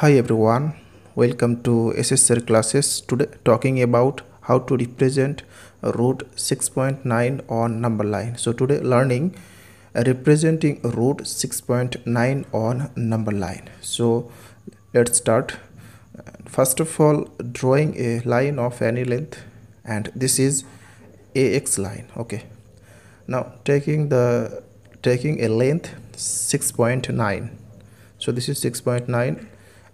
Hi everyone, welcome to SH Sir classes. Today talking about how to represent root 6.9 on number line. So today learning uh, representing root 6.9 on number line. So let's start. First of all, drawing a line of any length and this is AX line. Okay. Now taking the taking a length 6.9 so this is 6.9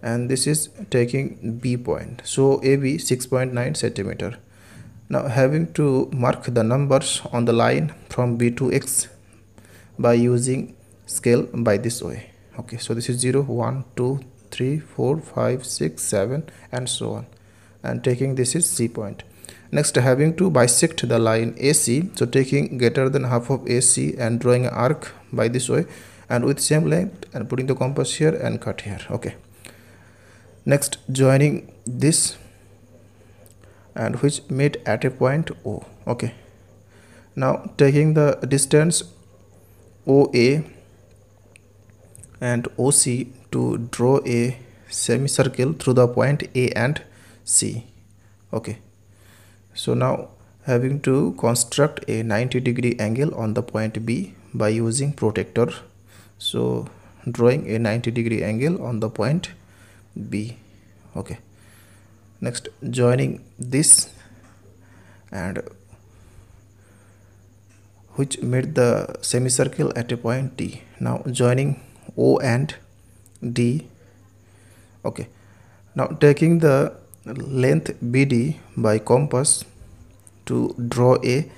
and this is taking b point. So ab 6.9 centimeter. Now having to mark the numbers on the line from b to x by using scale by this way. Okay so this is 0 1 2 3 4 5 6 7 and so on. And taking this is c point. Next having to bisect the line ac so taking greater than half of ac and drawing an arc by this way and with same length and putting the compass here and cut here. Okay next joining this and which meet at a point o. Okay. Now taking the distance oa and oc to draw a semicircle through the point a and c. Okay. So now having to construct a 90 degree angle on the point b by using protractor. So drawing a 90 degree angle on the point b. Okay. Next joining this and which made the semicircle at a point d now joining o and d. Okay. Now taking the length bd by compass to draw a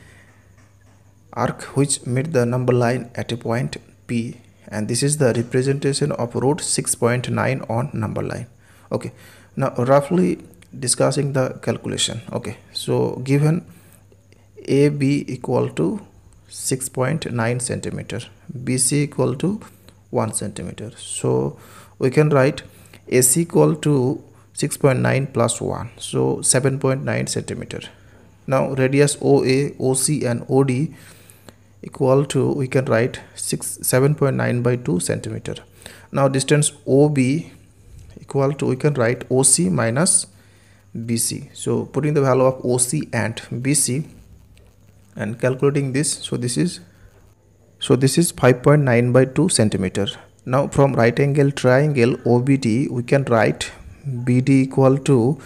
arc which made the number line at a point p and this is the representation of root 6.9 on number line. Okay. Now roughly discussing the calculation. Okay. So given ab equal to 6.9 centimeter bc equal to 1 centimeter. So we can write ac equal to 6.9 plus 1 so 7.9 centimeter. Now radius oa oc and od equal to we can write 6 7.9 by 2 centimeter. Now distance ob equal to we can write oc minus bc so putting the value of oc and bc and calculating this so this is so this is 5.9 by 2 centimeter. Now from right angle triangle obd we can write bd equal to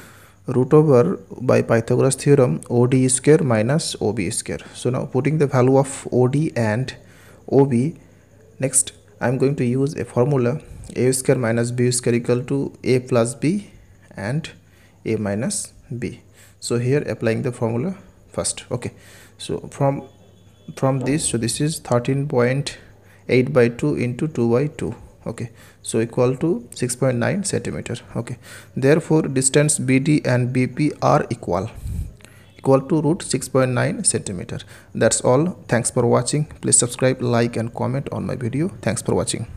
root over by Pythagoras theorem OD square minus OB square. So now putting the value of OD and OB next I am going to use a formula a square minus b square equal to a plus b and a minus b. So here applying the formula first okay. So from from this so this is 13.8 by 2 into 2 by 2 okay. So equal to 6.9 centimeter. Okay. Therefore distance bd and bp are equal. Equal to root 6.9 centimeter. That's all. Thanks for watching. Please subscribe like and comment on my video. Thanks for watching